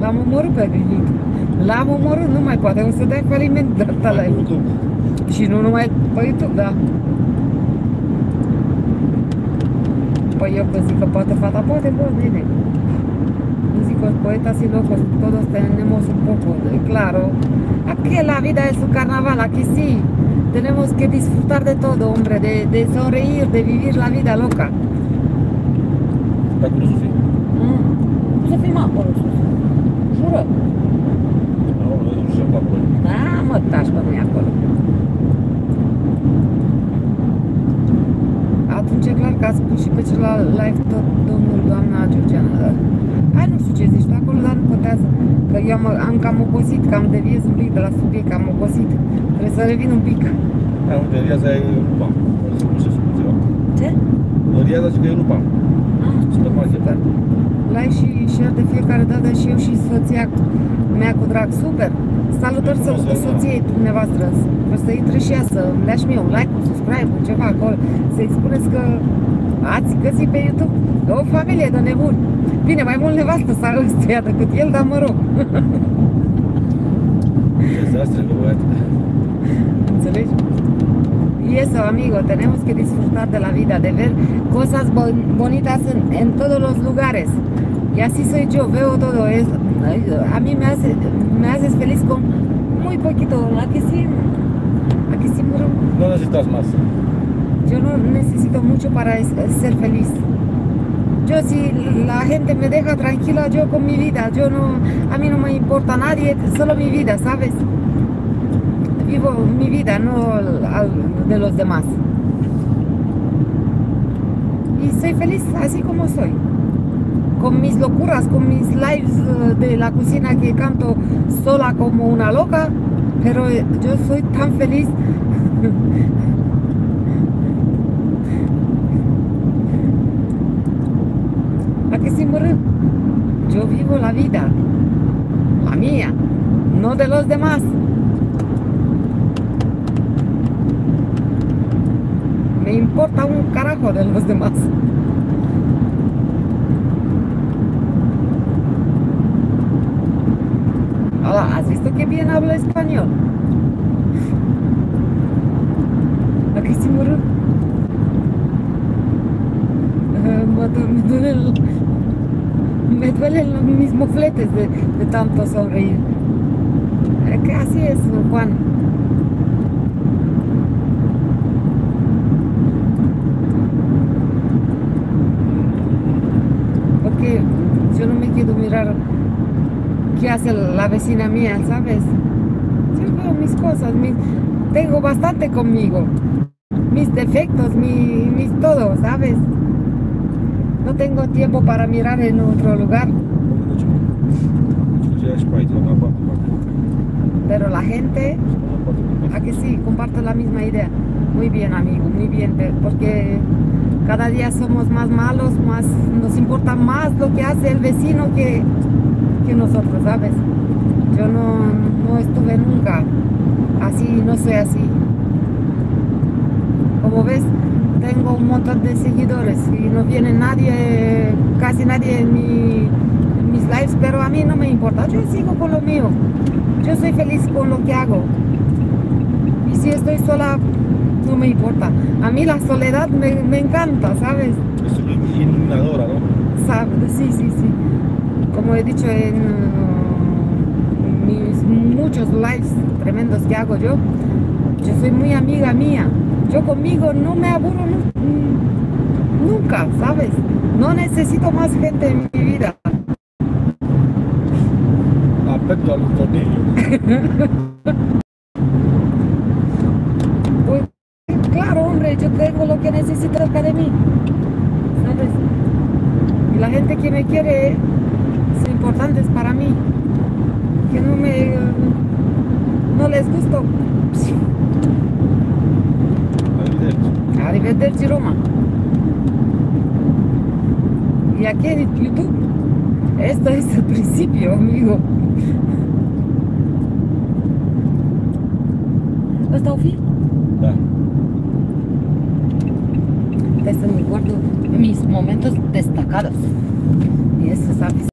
L-am omorât pe Vinic. L-am omorât, nu mai poate, o să dai faliment dreapta la el. Și nu numai pe YouTube, da. Păi eu că zic că poate fata, poate, bă, nene. Zico, poeta si locos, todos tenemos un poco, claro. Aquí la vida es un carnaval, aquí sí. Tenemos que disfrutar de todo, hombre, de, de sonreír, de vivir la vida loca. Mm. Nu să fim acolo sus. Jură. Nu, nu știu pe acolo. Da, mă, taci că nu e acolo. Atunci e clar că a spus și pe celălalt live tot domnul, doamna Georgiana. Hai, nu știu ce zici tu acolo, dar nu contează. Că eu am, am cam obosit, cam deviez un pic de la subiect, am obosit. Trebuie să revin un pic. Da, uite, Riaza e nu pam. Nu se spune ceva. Ce? Riaza zice că e nu pam. Ah, Supermarket. Super. Like și share de fiecare dată și eu și soția mea cu drag. Super! Salutări so- soției dumneavoastră. O să intre și ea să lea și mie un like, un subscribe, un ceva acolo. Să-i spuneți că ați găsit pe YouTube o familie de nebuni. Bine, mai mult nevastă s-a ăstuia decât el, dar mă rog. Dezastre, că băiat. ¿Înțelegi? Y eso, amigo, tenemos que disfrutar de la vida, de ver cosas bon- bonitas en, en todos los lugares. Y así soy yo, veo todo. Es, a mí me, hace, me haces feliz con muy poquito. Aquí sí, aquí sí, pero Nu necesitați masă. yo no necesito mucho para ser feliz. Yo si la gente me deja tranquila, yo con mi vida, yo no, a mí no me importa nadie, solo mi vida, ¿sabes? Vivo mi vida, no al de los demás. Y soy feliz así como soy. Con mis locuras, con mis lives de la cocina que canto sola como una loca, pero yo soy tan feliz ¿A qué sí morir? Yo vivo la vida, la mía, no de los demás. Me importa un carajo de los demás. Hola, ¿has visto que bien habla español? ¿A qué sí morir? Eh, me du- me duele duelen los mismos fletes de, de tanto sonreír. Eh, que así es, Juan. Yo no me quiero mirar qué hace la vecina mía, ¿sabes? Yo veo mis cosas, mis- tengo bastante conmigo mis defectos, mi, mis todo, ¿sabes? No tengo tiempo para mirar en otro lugar, pero la gente, a que sí, comparto la misma idea. Muy bien, amigo, muy bien, porque cada día somos más malos, más nos importa más lo que hace el vecino que, que nosotros, ¿sabes? Yo no, no estuve nunca así, no soy así. Como ves, tengo un montón de seguidores y no viene nadie, casi nadie en, mi- en mis lives, pero a mí no me importa. Yo sigo con lo mío. Yo soy feliz con lo que hago. Y si estoy sola, no me importa. A mí la soledad me, me encanta, ¿sabes? Este e iluminadora, nu? Sabe, Sí, sí, sí. Como he dicho en uh, mis muchos lives tremendos que hago yo, yo soy muy amiga mía. Yo conmigo no me aburro nu- nunca, ¿sabes? No necesito más gente en mi vida. Apectul al lui claro, hombre, yo tengo lo que necesita cerca de mí. ¿Sabes? Y la gente que me quiere son importantes para mí. Que no me. no les gusto. Arrivederci. Arrivederci Roma. Y aquí en YouTube, esto es el principio, amigo. ¿Ăsta o fi? Trebuie să mi guardo mis momentos destacados. Y eso, ¿sabes?